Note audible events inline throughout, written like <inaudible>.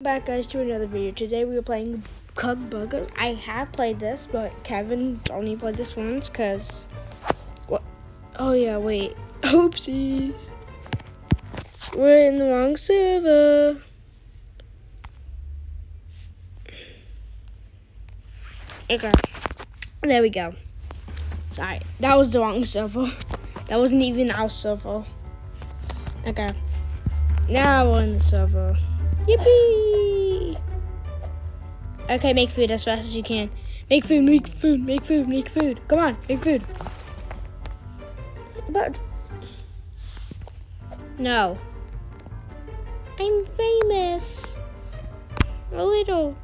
back guys to another video. Today we are playing Cug. I have played this, but Kevin only played this once because what oh yeah, wait. <laughs> Oopsies. We're in the wrong server. Okay. There we go. Sorry. That was the wrong server. That wasn't even our server. Okay. Now we're in the server. Yippee! Okay, make food as fast as you can. Make food, make food, make food, make food. Come on, make food. But no. I'm famous. A little.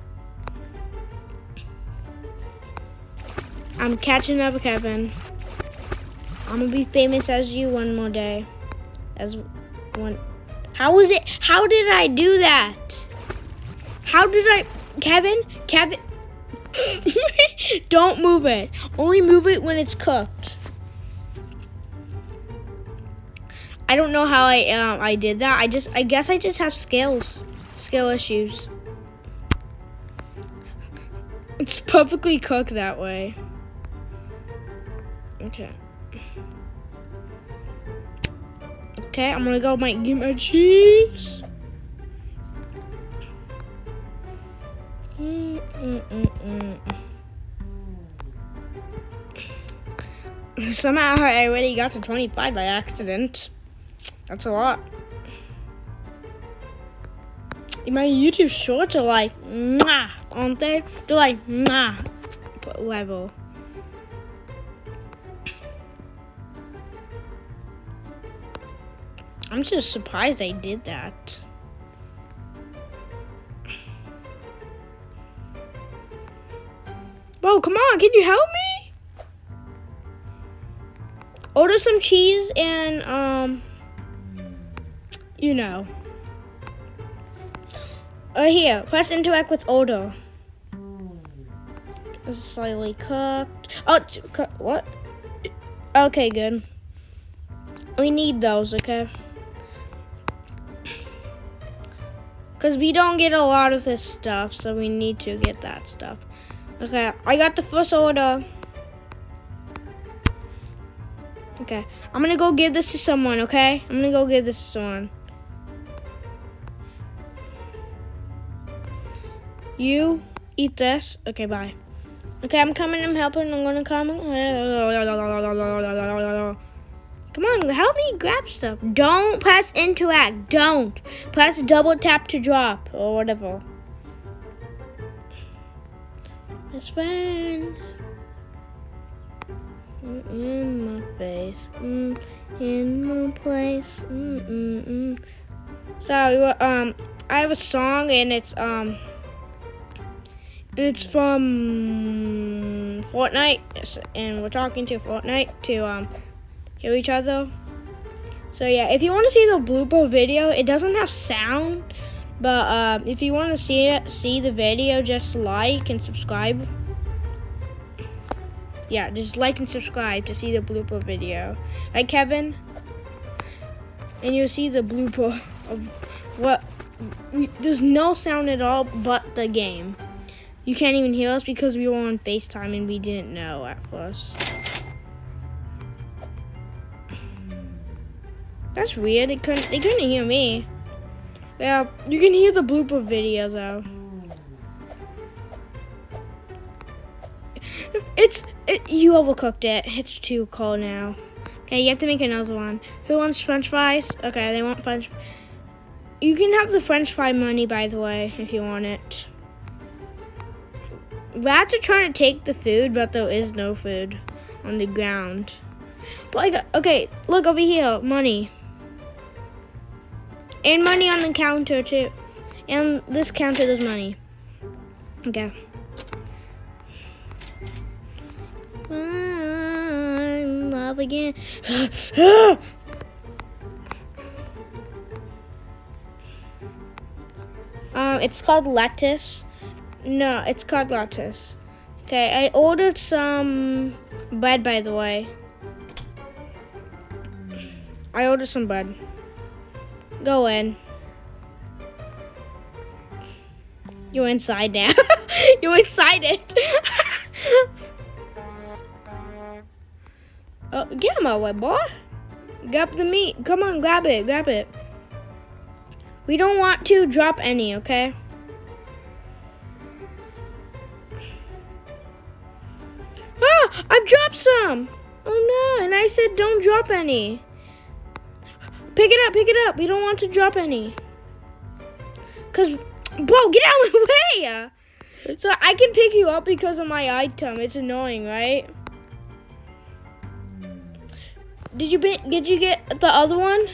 I'm catching up, Kevin. I'm gonna be famous as you one more day. As one. How was it? How did I do that? How did I, Kevin? Kevin, <laughs> don't move it. Only move it when it's cooked. I don't know how I um, I did that. I just I guess I just have scales, scale issues. It's perfectly cooked that way. Okay. Okay, I'm gonna go make my cheese. Mm, mm, mm, Somehow I already got to 25 by accident. That's a lot. My YouTube shorts are like, mwah, aren't they? They're like, mwah, level. I'm just surprised I did that. Bro, come on, can you help me? Order some cheese and, um, you know. Uh, here, press interact with order. Slightly cooked. Oh, what? Okay, good. We need those, okay? Because we don't get a lot of this stuff, so we need to get that stuff. Okay, I got the first order. Okay, I'm gonna go give this to someone, okay? I'm gonna go give this to someone. You eat this. Okay, bye. Okay, I'm coming, I'm helping, I'm gonna come. <laughs> Come on, help me grab stuff. Don't press interact. Don't. Press double tap to drop or whatever. It's fine. In my face. Mm, in my place. Mm, mm, mm. Sorry, um, I have a song and it's, um, it's from Fortnite, and we're talking to Fortnite to, um, each other. So yeah, if you want to see the blooper video, it doesn't have sound, but uh, if you want to see it, see the video, just like and subscribe. Yeah, just like and subscribe to see the blooper video. Right, Kevin? And you'll see the blooper of what. We, there's no sound at all but the game. You can't even hear us because we were on FaceTime and we didn't know at first. That's weird. They couldn't. They couldn't hear me. Yeah, you can hear the blooper video though. It's it, you overcooked it. It's too cold now. Okay, you have to make another one. Who wants French fries? Okay, they want French. You can have the French fry money, by the way, if you want it. Rats are trying to take the food, but there is no food on the ground. But I got, okay, look over here, money. And money on the counter too. And this counter there's money. Okay. I'm love again. <gasps> um, it's called lettuce. No, it's called lettuce. Okay, I ordered some bread by the way. I ordered some bread. Go in. You're inside now. <laughs> You're inside it. <laughs> oh, get him away, boy. Grab the meat. Come on, grab it. Grab it. We don't want to drop any, okay? Ah, I've dropped some. Oh no, and I said don't drop any. Pick it up, pick it up. We don't want to drop any. Cause, bro, get out of the <laughs> way. So I can pick you up because of my item. It's annoying, right? Did you did you get the other one?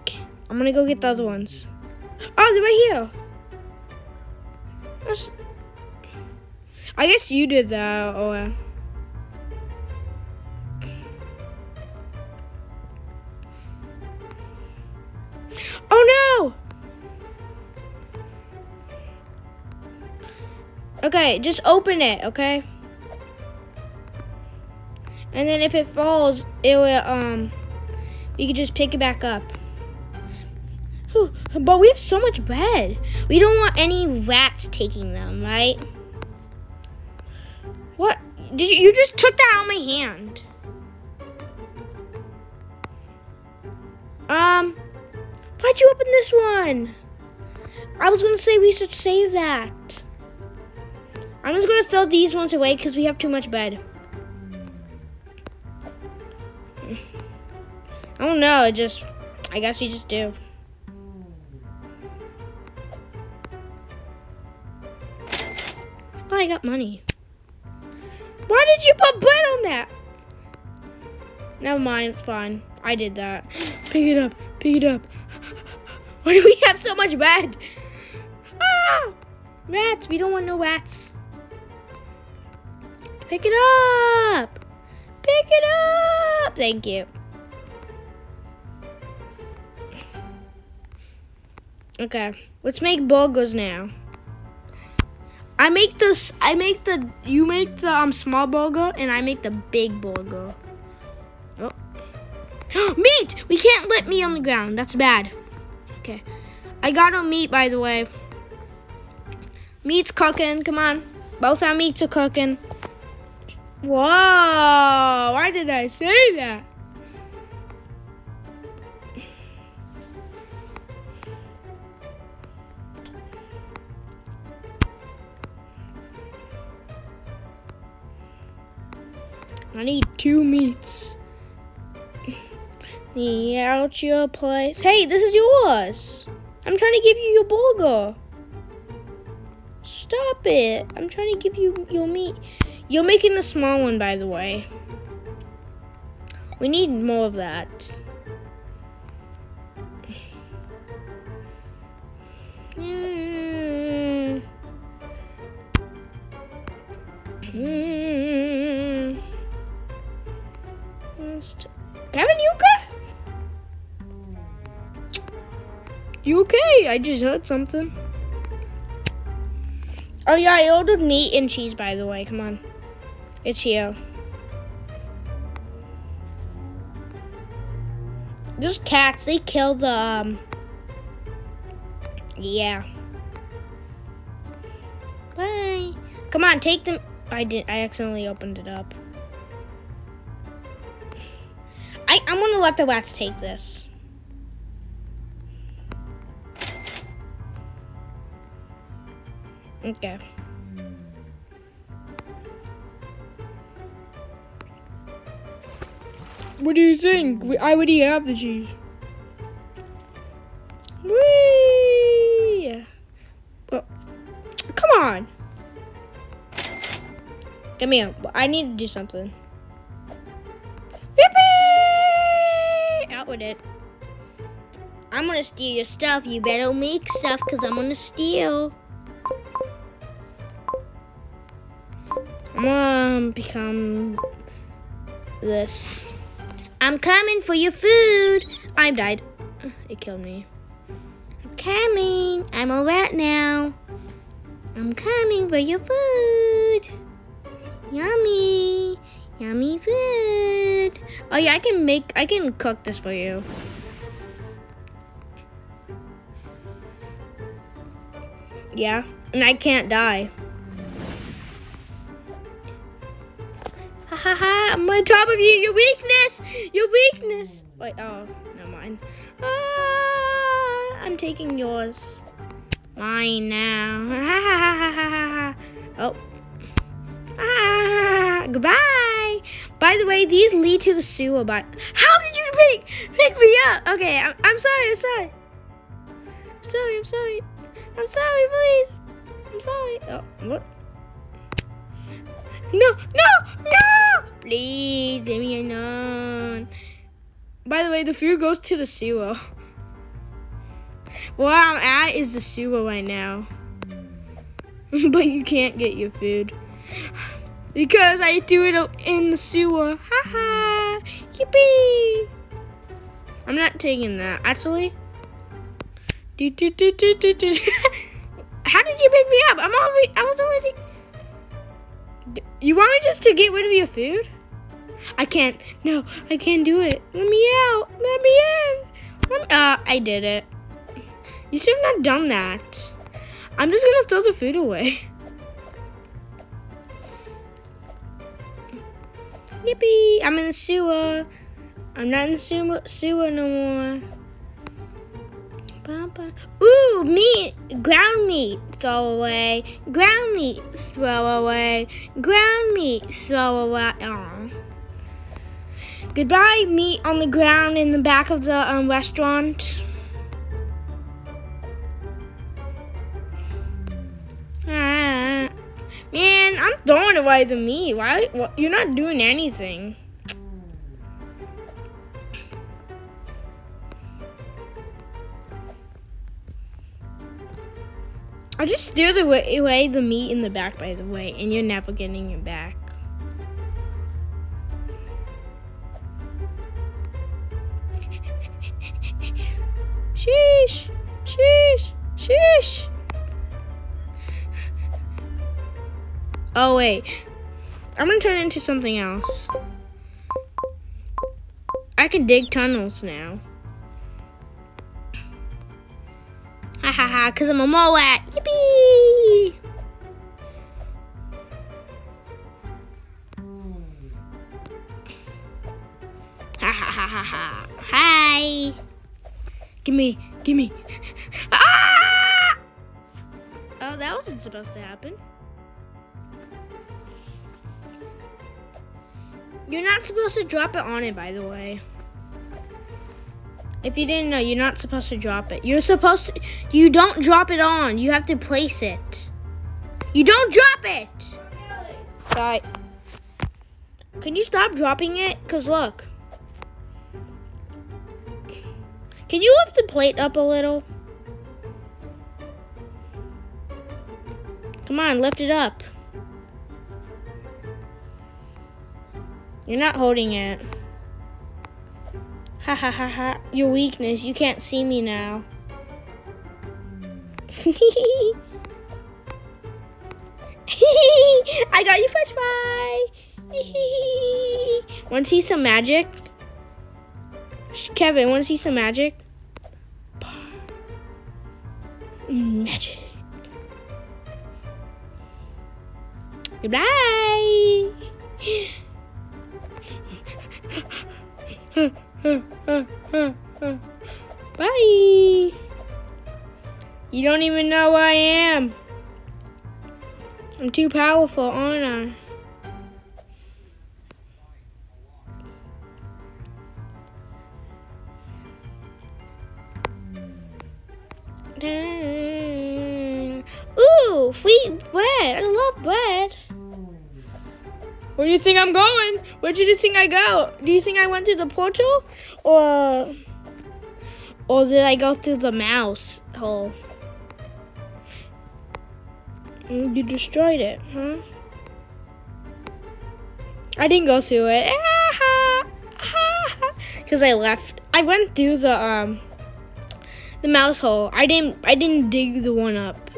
Okay, I'm gonna go get the other ones. Oh, they're right here. That's, I guess you did that. Oh. Uh, Oh no! Okay, just open it, okay? And then if it falls, it will, um, you can just pick it back up. Whew, but we have so much bread. We don't want any rats taking them, right? What? Did you, you just took that out of my hand. Um, why'd you open this one? I was gonna say we should save that. I'm just gonna throw these ones away because we have too much bed. I don't know, it just, I guess we just do. Oh, I got money. Why did you put bread on that? Never mind, fine. I did that. Pick it up, pick it up. Why do we have so much bread? Ah! Rats, we don't want no rats. Pick it up. Pick it up. Thank you. Okay, let's make burgers now. I make this. I make the. You make the um small burger, and I make the big burger. Oh, <gasps> meat! We can't let meat on the ground. That's bad. Okay, I got a meat by the way. Meat's cooking. Come on, both our meats are cooking. Whoa! Why did I say that? I need two meats. Out your place. Hey, this is yours. I'm trying to give you your burger. Stop it. I'm trying to give you your meat. You're making a small one, by the way. We need more of that. <sighs> Mm. Okay? I just heard something. Oh yeah, I ordered meat and cheese by the way. Come on. It's here. Those cats, they kill the um Yeah. Bye. Come on, take them I did I accidentally opened it up. I, I'm gonna let the rats take this. Okay. What do you think? I already have the cheese. Whee! Oh, come on. Come here. I need to do something. Yippee! Out with it. I'm gonna steal your stuff. You better make stuff because I'm gonna steal. Become this. I'm coming for your food. I died. It killed me. I'm coming. I'm a rat now. I'm coming for your food. Yummy. Yummy food. Oh yeah, I can make, I can cook this for you. Yeah, and I can't die. Ha ha! I'm on top of you. Your weakness. Your weakness. Wait. Oh, no mind. Ah, I'm taking yours. Mine now. Ha ha ha ha ha ha. Oh. Ah, goodbye. By the way, these lead to the sewer. But how did you pick pick me up? Okay, I'm, I'm sorry. I'm sorry. I'm sorry. I'm sorry. I'm sorry. Please. I'm sorry. Oh, what? No, no, no! Please leave me alone. By the way, the food goes to the sewer. Where I'm at is the sewer right now. <laughs> but you can't get your food. Because I threw it in the sewer. Ha ha! Yippee! I'm not taking that. Actually. Do, do, do, do, do, do. <laughs> How did you pick me up? I'm already. I was already. You want me just to get rid of your food? I can't. No, I can't do it. Let me out. Let me in. Let me, uh, I did it. You should have not done that. I'm just gonna throw the food away. <laughs> Yippee! I'm in the sewer. I'm not in the sewer, sewer no more. Ooh, meat! Ground meat, throw away. Ground meat, throw away. Ground meat, throw away. Aww. Goodbye, meat on the ground in the back of the um, restaurant. Ah, man, I'm throwing away the meat. Why? You're not doing anything. I just threw away the meat in the back, by the way, and you're never getting it back. Sheesh! Oh, wait. I'm gonna turn into something else. I can dig tunnels now. Ha ha ha, because I'm a Moet. Yippee! Ha ha ha ha ha. Hi! Gimme, gimme. Ah! That wasn't supposed to happen. You're not supposed to drop it on it, by the way. If you didn't know, you're not supposed to drop it. You're supposed to, you don't drop it on. You have to place it. You don't drop it. Sorry. Can you stop dropping it? Because look. Can you lift the plate up a little? Come on, lift it up. You're not holding it. Ha ha ha ha. Your weakness. You can't see me now. <laughs> I got you fresh pie. want to see some magic? Kevin, want to see some magic? Magic. Goodbye. Bye. You don't even know who I am. I'm too powerful, aren't I? Think I'm going? Where do you think I go? Do you think I went to the portal? Or or did I go through the mouse hole? Mm, you destroyed it, huh? I didn't go through it. Cuz I left. I went through the um the mouse hole. I didn't I didn't dig the one up.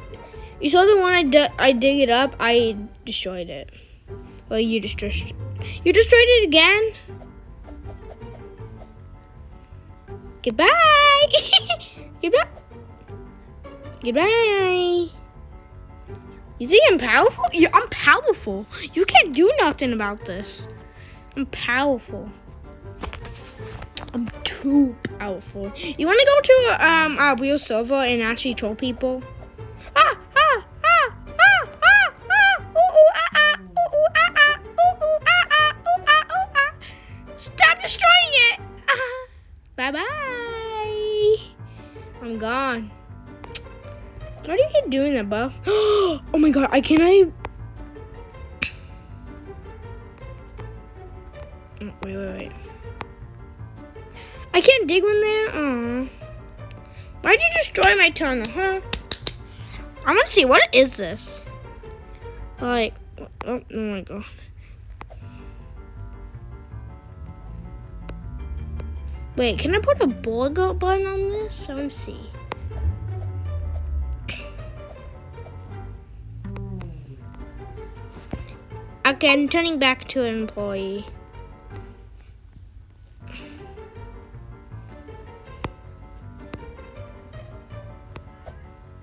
You saw the one I I dig it up, I destroyed it. Well, you destroyed you destroyed it again. Goodbye. <laughs> Goodbye. Goodbye. You think I'm powerful? I'm powerful. You can't do nothing about this. I'm powerful. I'm too powerful. You want to go to um our real server and actually troll people? <gasps> oh my god, I can I Oh, Wait, wait, wait. I can't dig one there? Why'd you destroy my tunnel, huh? I want to see, what is this? Like, oh, oh my god. Wait, can I put a ball goat button on this? I want to see. Okay, I'm turning back to an employee.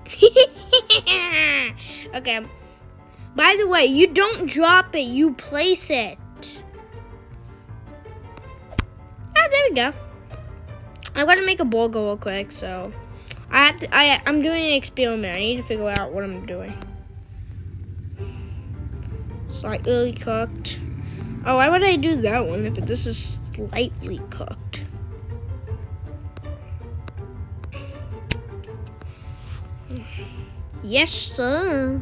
<laughs> okay. By the way, you don't drop it, you place it. Ah, there we go. I gotta make a ball go real quick, so I have to I I'm doing an experiment. I need to figure out what I'm doing. Slightly cooked. Oh, why would I do that one if this is slightly cooked? Yes, sir.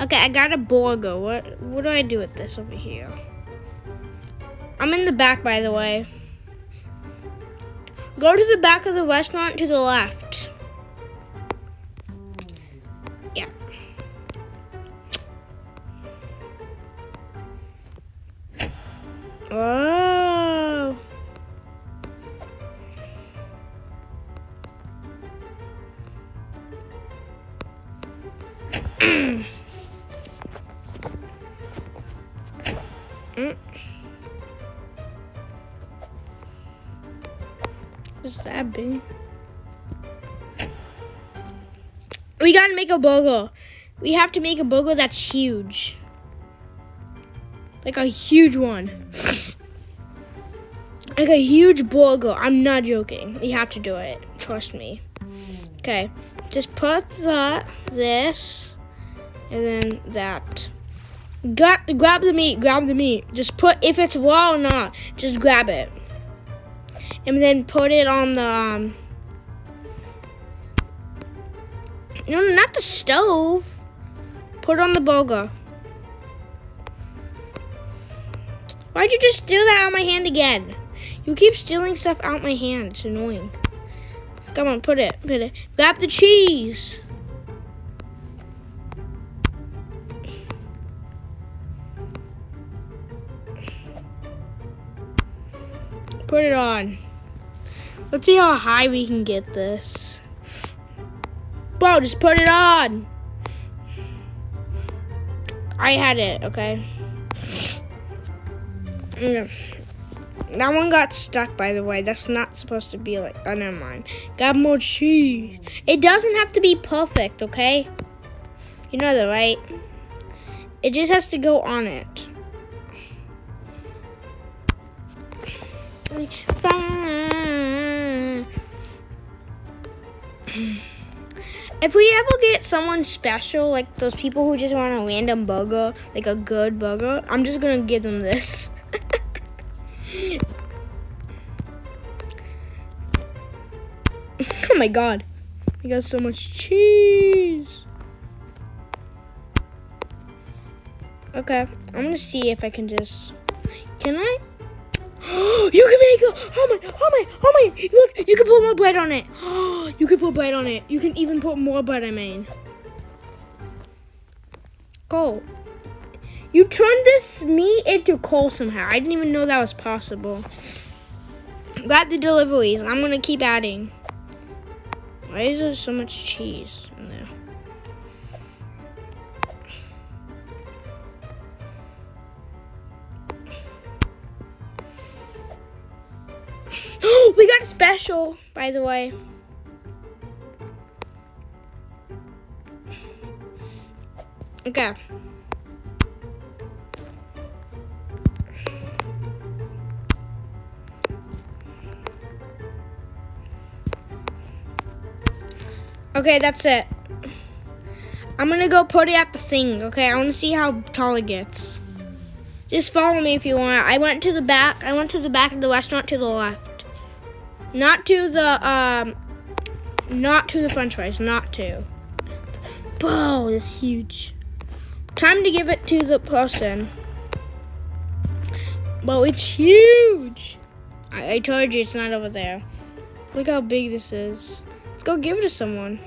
Okay, I got a burger. What what do I do with this over here? I'm in the back, by the way. Go to the back of the restaurant to the left. Mm. What's that be? We gotta make a bogo. We have to make a bogo that's huge. Like a huge one. <sniffs> like a huge bogo. I'm not joking. We have to do it. Trust me. Okay. Just put that, this, and then that. Got, grab the meat, grab the meat. Just put, if it's raw or not, just grab it. And then put it on the, um, no, not the stove. Put it on the burger. Why'd you just steal that out of my hand again? You keep stealing stuff out my hand. It's annoying. Come on, put it, put it. Grab the cheese. Put it on. Let's see how high we can get this. Bro, just put it on. I had it, okay? That one got stuck, by the way. That's not supposed to be like. Oh, never mind. Got more cheese. It doesn't have to be perfect, okay? You know that, right? It just has to go on it. Fine. <clears throat> If we ever get someone special, like those people who just want a random burger, like a good burger, I'm just gonna give them this. <laughs> oh my god. We got so much cheese. Okay, I'm gonna see if I can just. Can I? <gasps> you can make a. Oh my! Oh my! Oh my! Look, you can put more bread on it. Oh, <gasps> you can put bread on it. You can even put more bread. I mean. Go. You turned this meat into coal somehow. I didn't even know that was possible. Grab the deliveries. I'm gonna keep adding. Why is there so much cheese in there? Oh, we got a special, by the way. Okay. Okay, that's it. I'm gonna go put it at the thing, okay? I wanna see how tall it gets. Just follow me if you want. I went to the back. I went to the back of the restaurant to the left. Not to the, um, not to the french fries, not to. Whoa, it's huge. Time to give it to the person. Whoa, it's huge. I, I told you it's not over there. Look how big this is. Let's go give it to someone.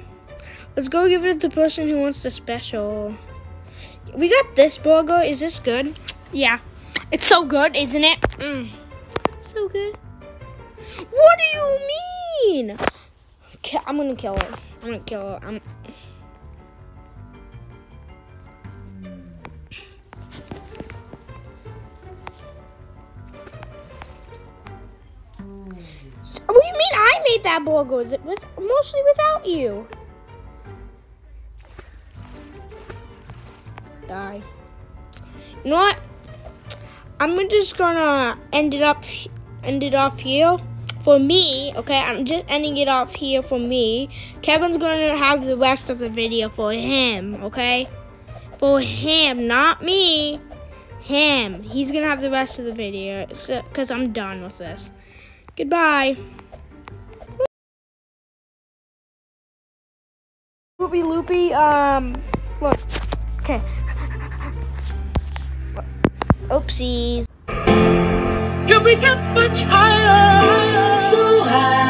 Let's go give it to the person who wants the special. We got this burger. Is this good? Yeah. It's so good, isn't it? Mm. So good. What do you mean? I'm gonna kill her. I'm gonna kill her. I'm. What do you mean I made that burger? It was mostly without you. Die. You know what? I'm just gonna end it up, end it off here for me. Okay, I'm just ending it off here for me. Kevin's gonna have the rest of the video for him. Okay, for him, not me. Him. He's gonna have the rest of the video because so, I'm done with this. Goodbye. Loopy loopy. Um, look. Okay. Oopsies. Can we get much higher? So high.